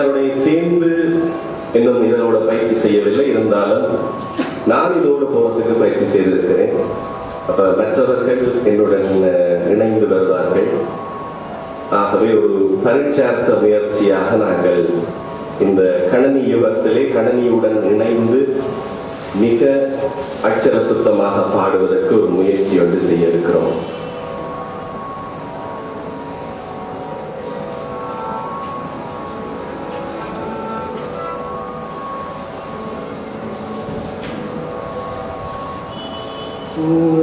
எல்லாருடைய சேர்ந்து இன்னும் இதனோட பயிற்சி செய்யவில்லை. இருந்தாலும் நான் இதோடு போவதற்கு பயிற்சி செய்திருக்கிறேன். அப்ப மற்றவர்கள் என்னுடன் இணைந்து வருவார்கள். ஆகவே ஒரு பரீட்சார்த்த முயற்சியாக நாங்கள் இந்த கணனி யுகத்திலே கணனியுடன் இணைந்து மிக அச்சர சுத்தமாக பாடுவதற்கு ஒரு முயற்சி ஒன்று செய்ய இருக்கிறோம். Jesus.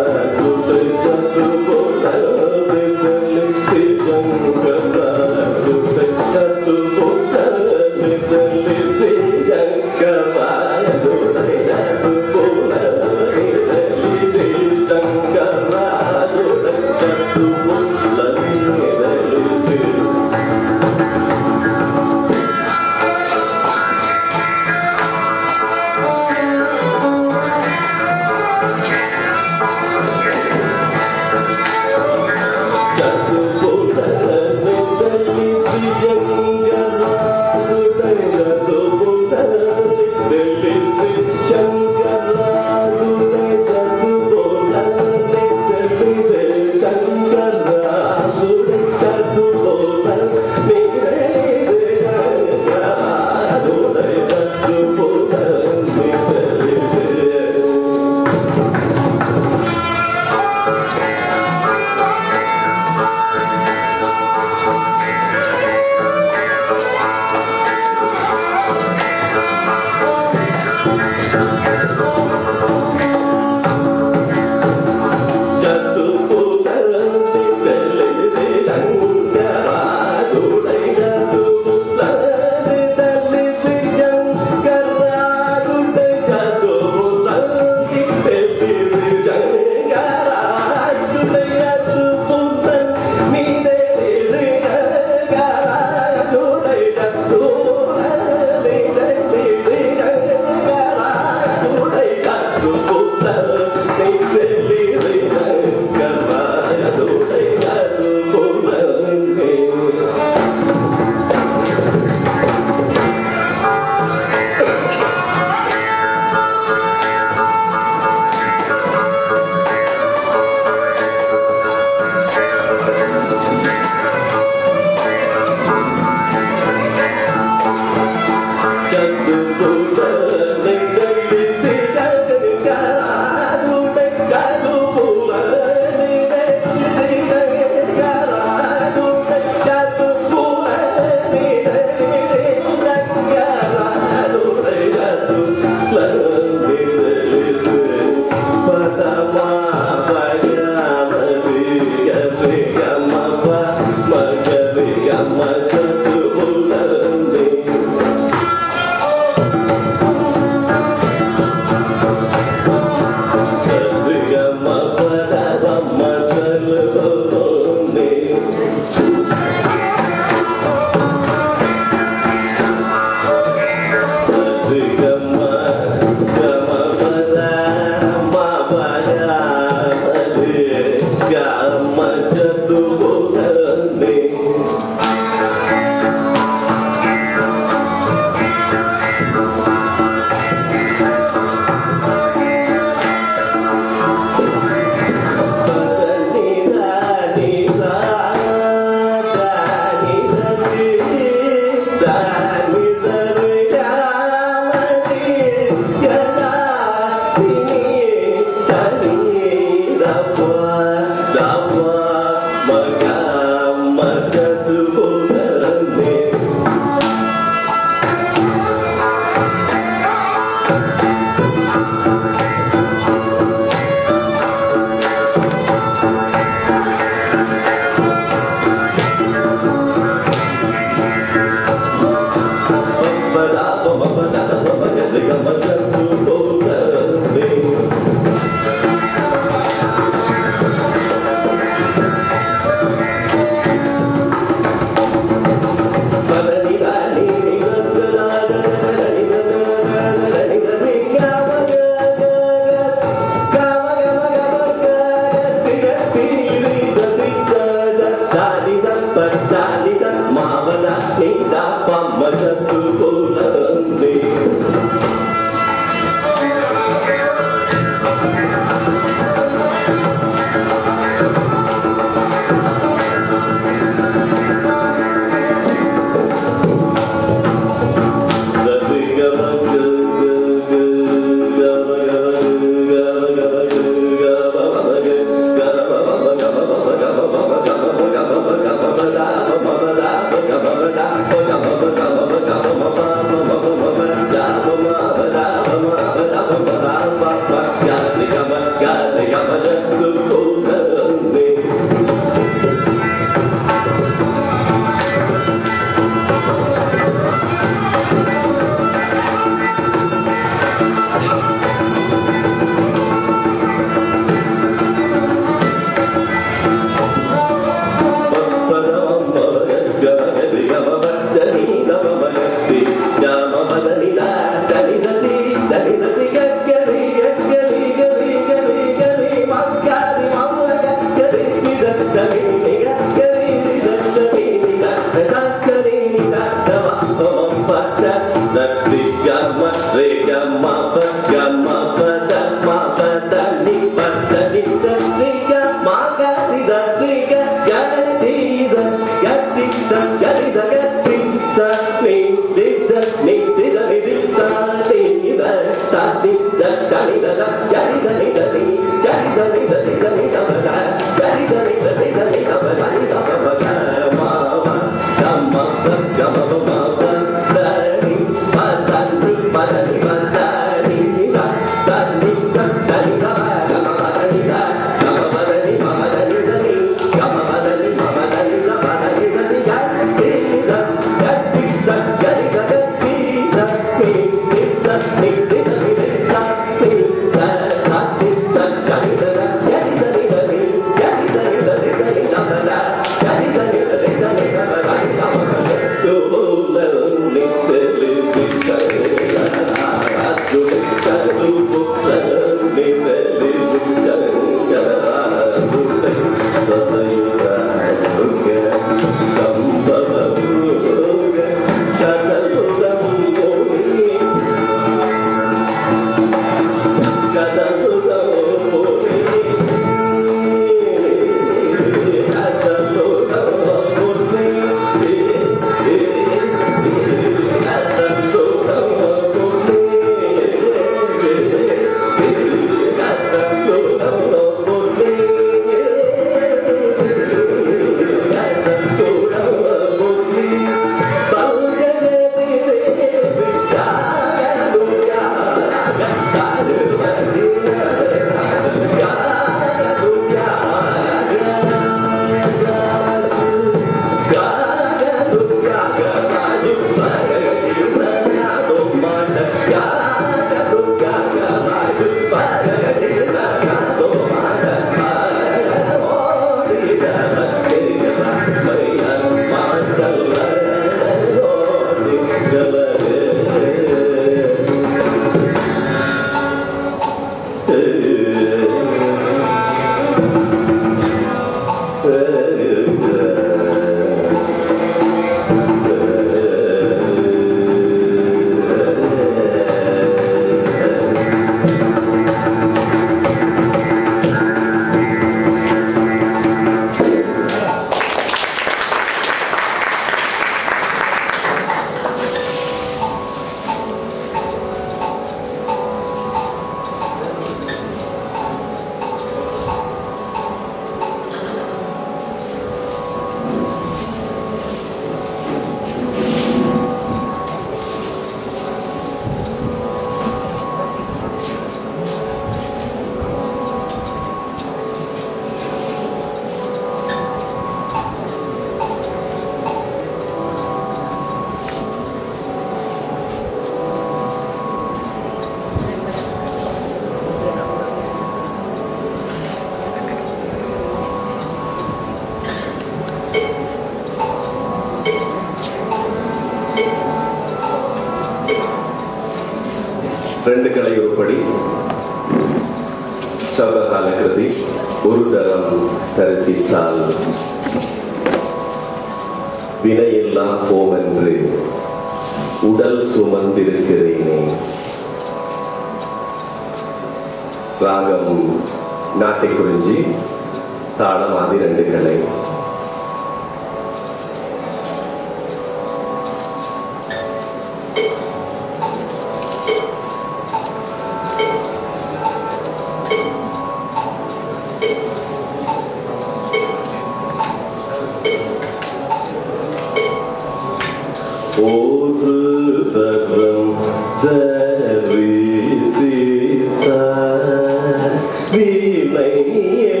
Yeah.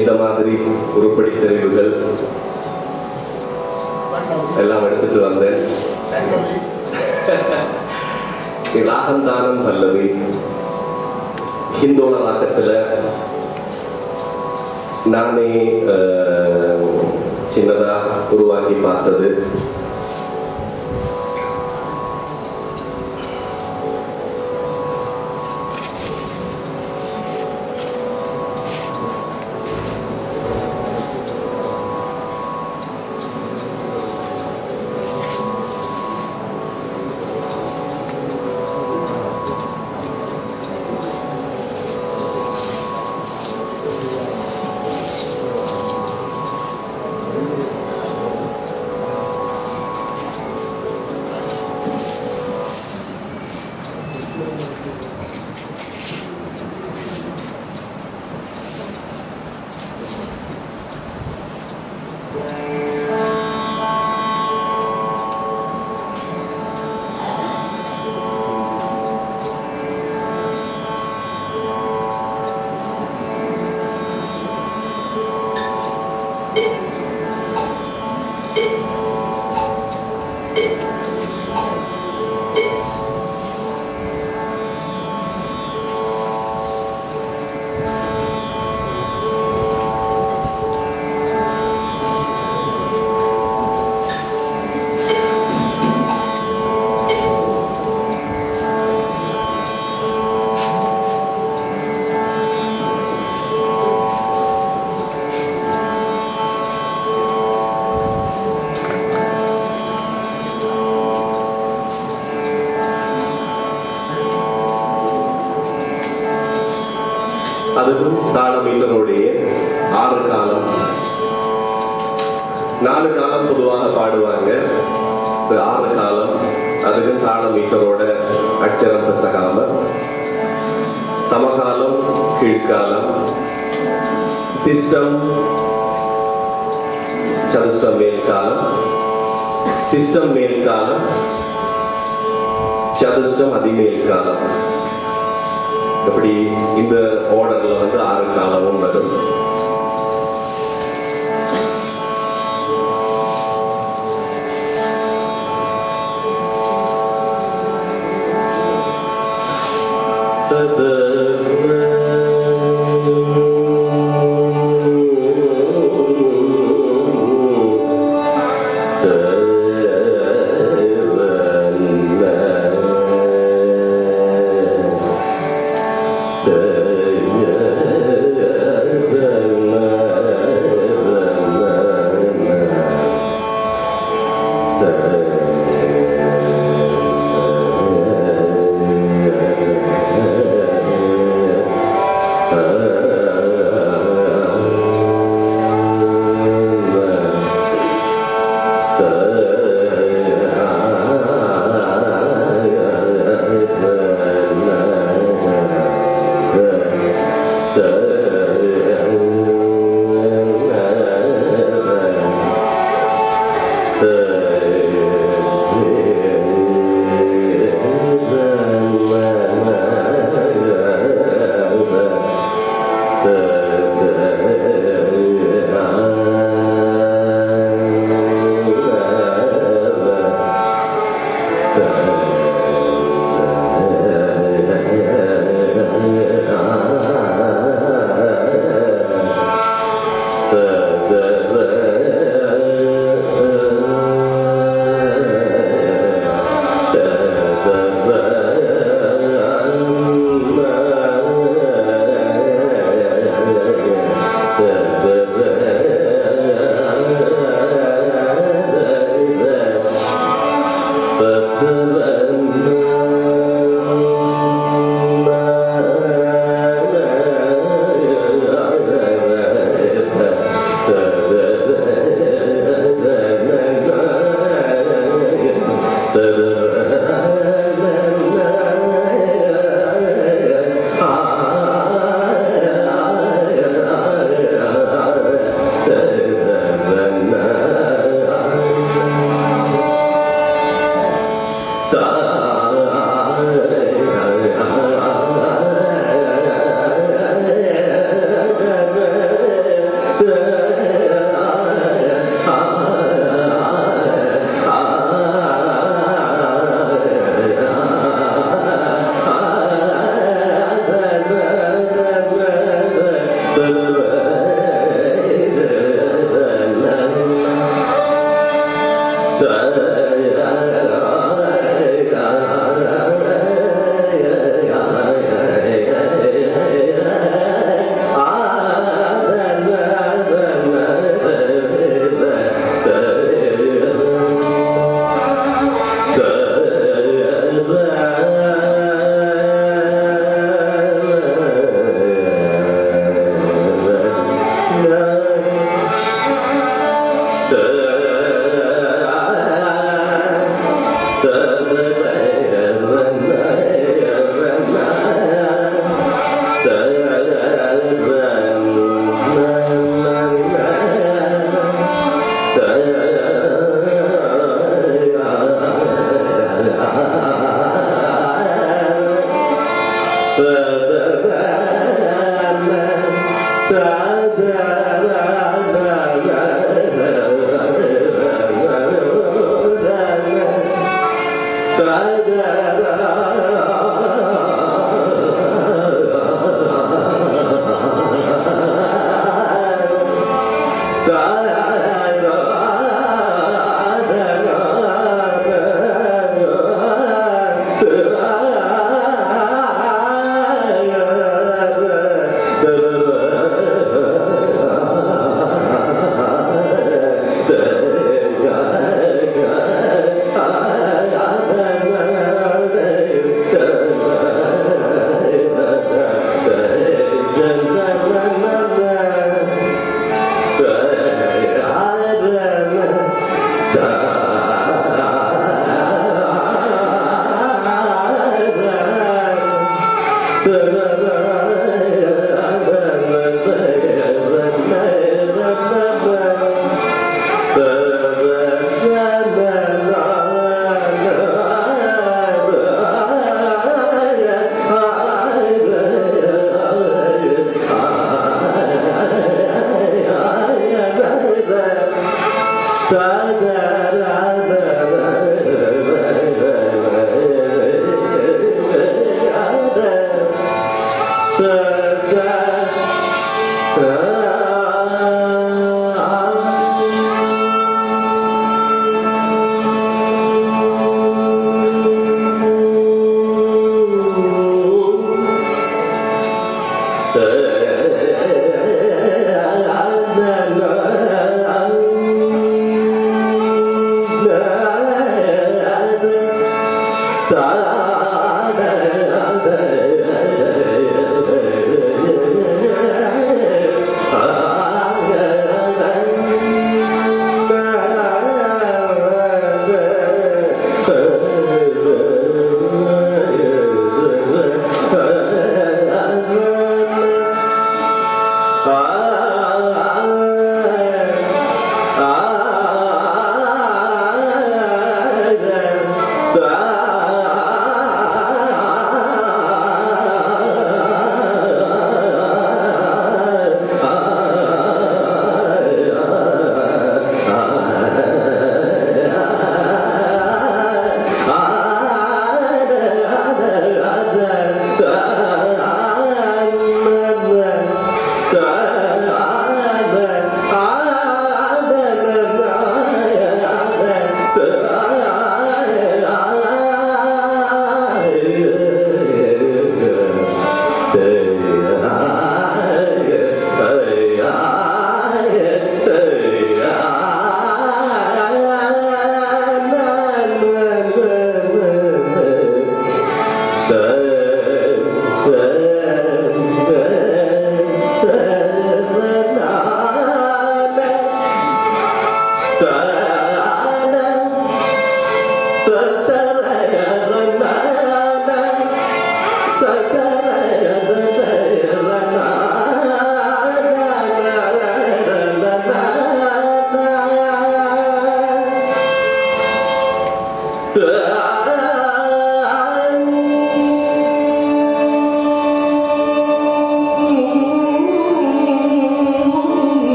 இந்த மாதிரி உருப்படி தெரிவுகள் எல்லாம் எடுத்துட்டு வந்தேன். ராகம் தானம் பல்லவி. ஹிந்தோள ராகத்துல நானே சின்னதா உருவாக்கி பார்த்தது.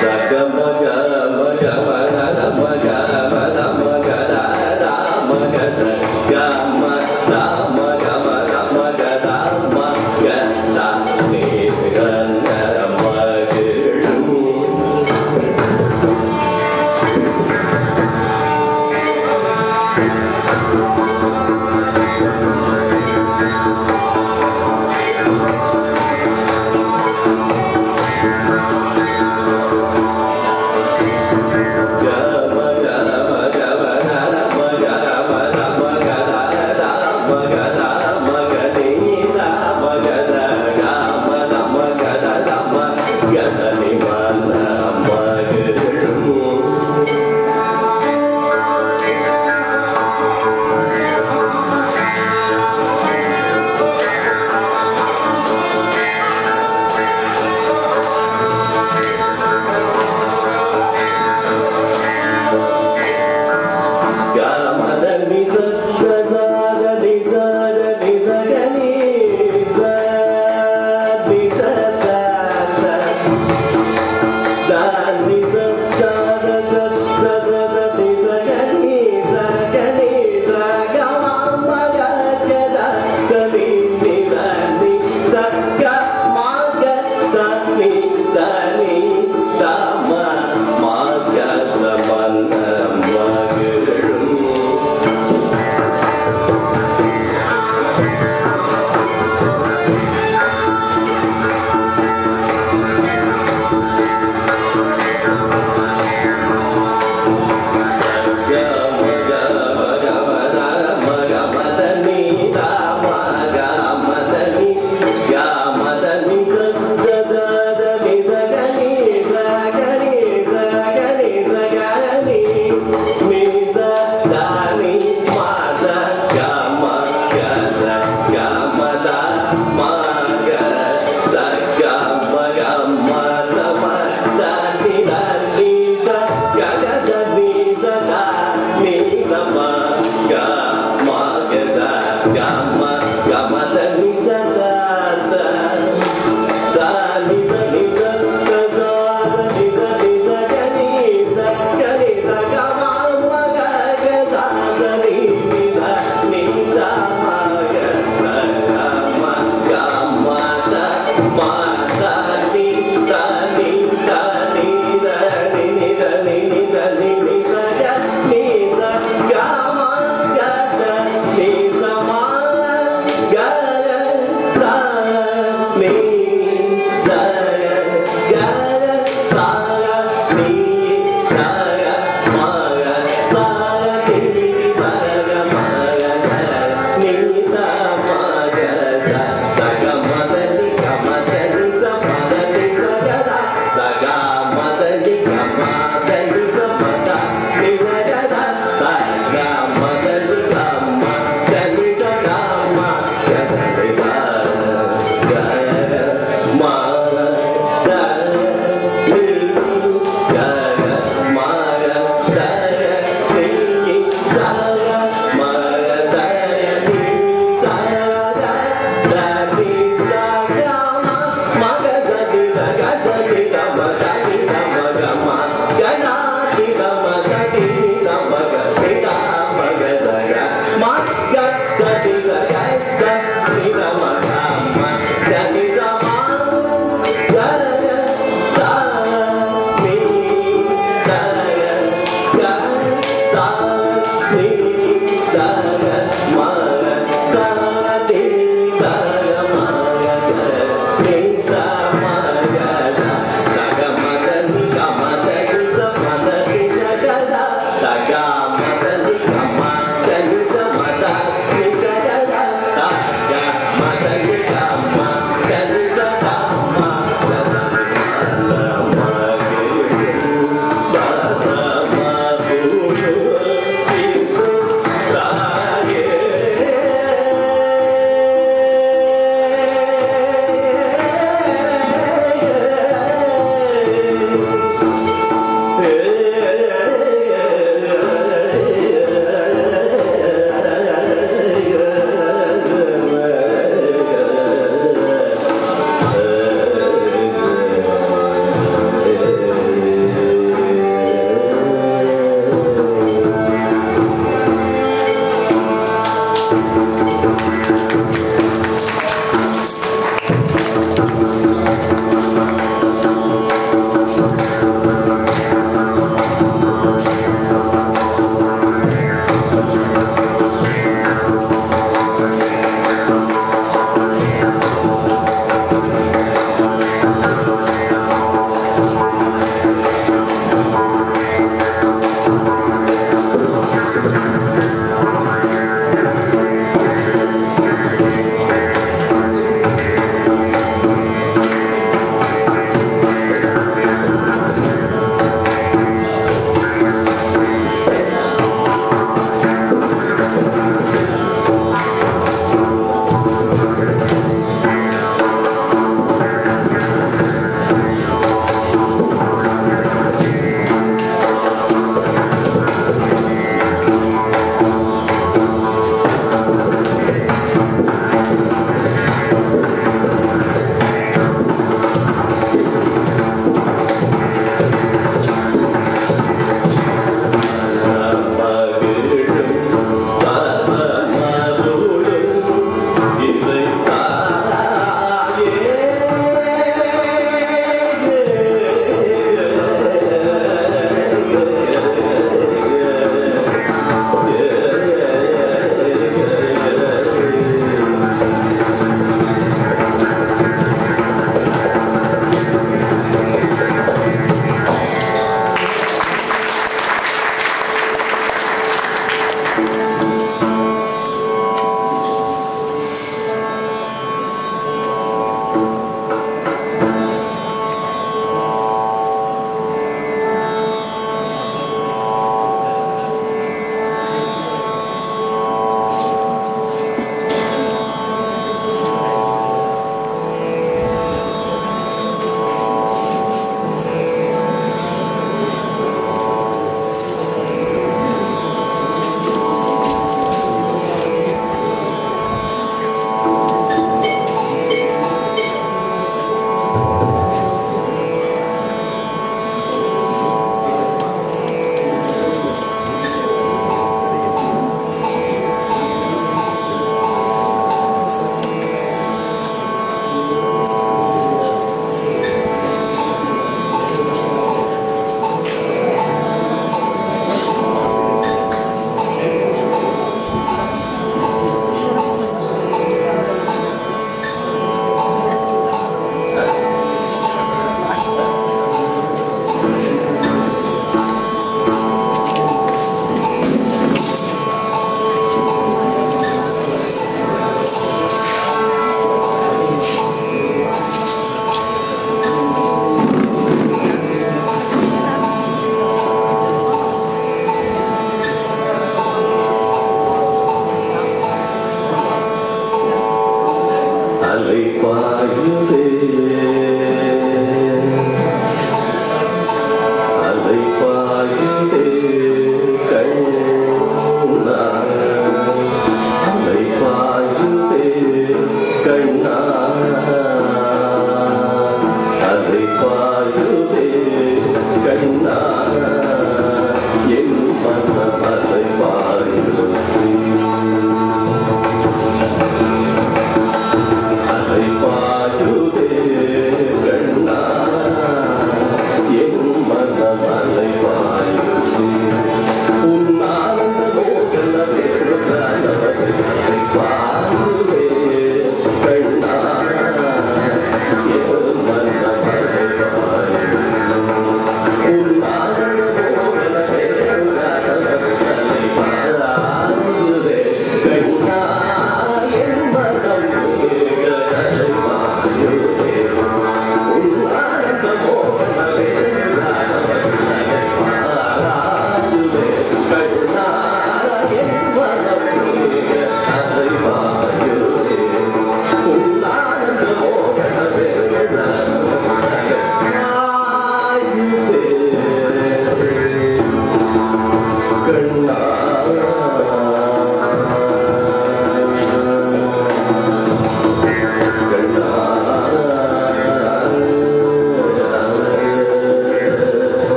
Saga.